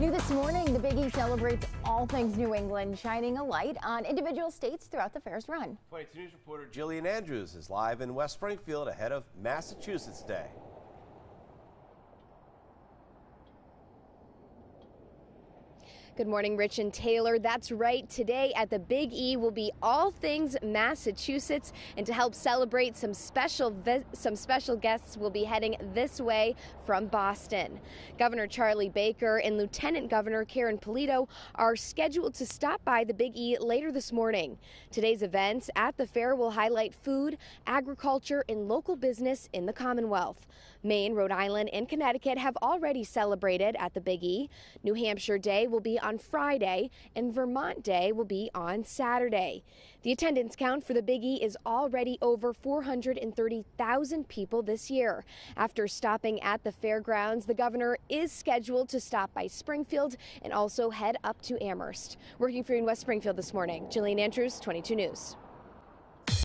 New this morning, the Big E celebrates all things New England, shining a light on individual states throughout the fair's run. 22 News reporter Jillian Andrews is live in West Springfield ahead of Massachusetts Day. Good morning, Rich and Taylor. That's right. Today at the Big E will be all things Massachusetts, and to help celebrate, some special some special guests will be heading this way from Boston. Governor Charlie Baker and Lieutenant Governor Karyn Polito are scheduled to stop by the Big E later this morning. Today's events at the fair will highlight food, agriculture, and local business in the Commonwealth. Maine, Rhode Island, and Connecticut have already celebrated at the Big E. New Hampshire Day will be on Friday, and Vermont Day will be on Saturday. The attendance count for the Big E is already over 430,000 people this year. After stopping at the fairgrounds, the governor is scheduled to stop by Springfield and also head up to Amherst. Working for you in West Springfield this morning, Jillian Andrews, 22 News.